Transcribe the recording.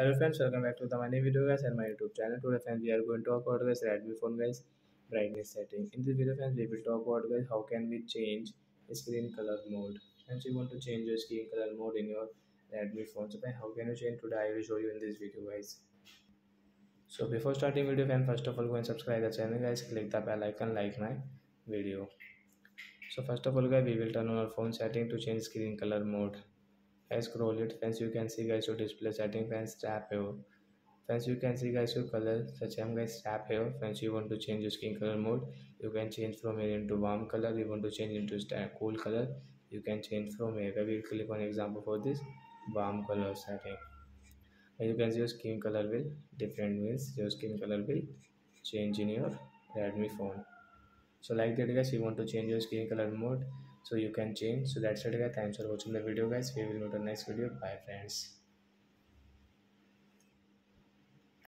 Hello friends, welcome back to the my new video guys and my YouTube channel. Today friends, we are going to talk about guys Redmi phone guys brightness setting. In this video friends, we will talk about guys how can we change screen color mode. Friends, you want to change your screen color mode in your Redmi phone. So how can you change? Today I will show you in this video guys. So before starting video friends, first of all go and subscribe the channel guys, click the bell icon, like my video. So first of all guys, we will turn on our phone setting to change screen color mode scroll it friends you can see guys your display setting friends tap here friends you can see guys your color such as guys tap here friends you want to change your skin color mode you can change from here into warm color you want to change into cool color you can change from here we will click on example for this warm color setting and you can see your skin color will different means your skin color will change in your redmi phone so like that guys you want to change your skin color mode so you can change so that's it guys thanks for watching the video guys we will meet on next video bye friends